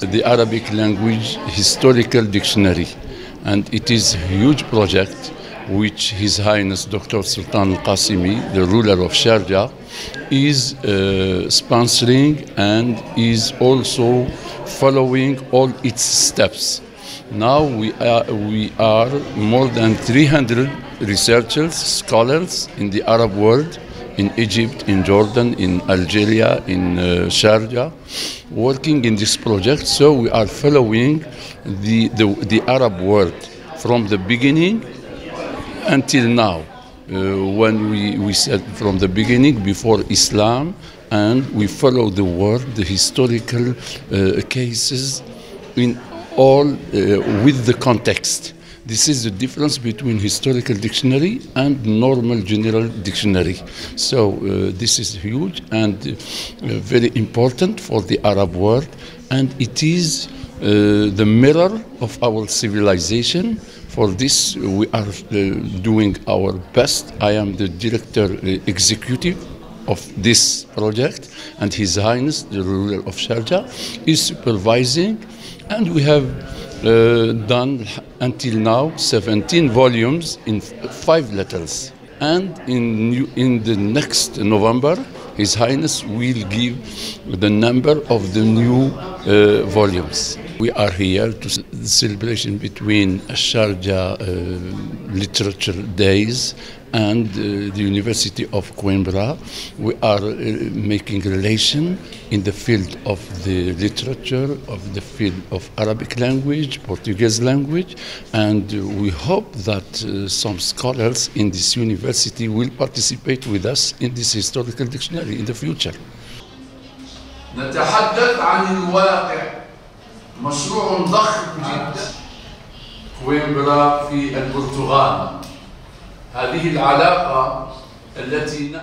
the Arabic language historical dictionary, and it is a huge project which His Highness Dr. Sultan Qasimi, the ruler of Sharjah, is uh, sponsoring and is also following all its steps. Now we are, we are more than 300 researchers, scholars in the Arab world, in Egypt, in Jordan, in Algeria, in uh, Sharjah, working in this project. So we are following the, the, the Arab world from the beginning until now. Uh, when we, we said from the beginning before Islam and we follow the world, the historical uh, cases in all uh, with the context. This is the difference between historical dictionary and normal general dictionary. So uh, this is huge and uh, very important for the Arab world, and it is uh, the mirror of our civilization. For this, we are uh, doing our best. I am the director uh, executive of this project, and His Highness, the ruler of Sharjah, is supervising, and we have uh, done until now 17 volumes in five letters. And in, new, in the next November, His Highness will give the number of the new uh, volumes. We are here to celebration between Sharjah uh, Literature Days and uh, the University of Coimbra. We are uh, making relation in the field of the literature, of the field of Arabic language, Portuguese language, and uh, we hope that uh, some scholars in this university will participate with us in this historical dictionary in the future. نتحدث عن الواقع مشروع ضخم جدا كويمبرا في البرتغال هذه العلاقة التي